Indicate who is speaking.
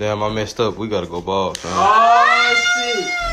Speaker 1: Damn, I messed up. We gotta go ball, son.
Speaker 2: Oh shit.